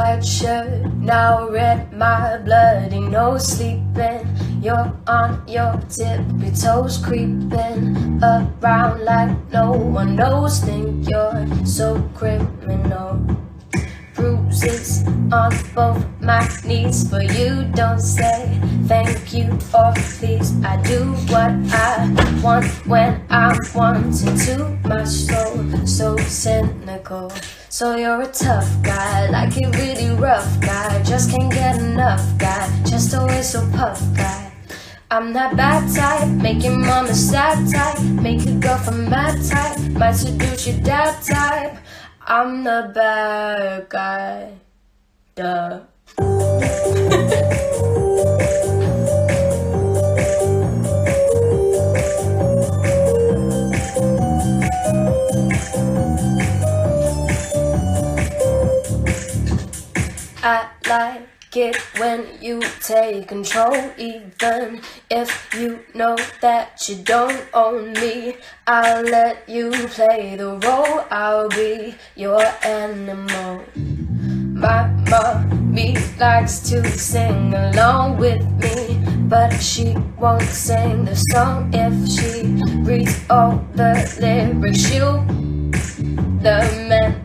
white shirt, now red, my bloody nose sleeping. You're on your tippy toes, creeping around like no one knows. Think you're so criminal. Bruises on both my knees, but you don't say thank you or please. I do what I want when I want it too much. So, so cynical. So you're a tough guy, like a really rough guy. Just can't get enough guy, just always so puff guy. I'm that bad type, make your mama sad type, make your girlfriend mad type, might seduce your dad type. I'm the bad guy. Duh. I like it when you take control, even if you know that you don't own me. I'll let you play the role, I'll be your animal. My mommy likes to sing along with me, but she won't sing the song if she reads all the lyrics. She'll the man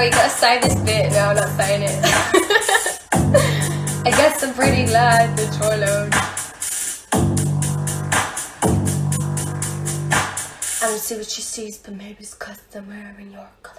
You gotta sign this bit. No, I'm not signing it. I guess I'm pretty glad the troll I don't see what she sees, but maybe it's cause I'm wearing your clothes.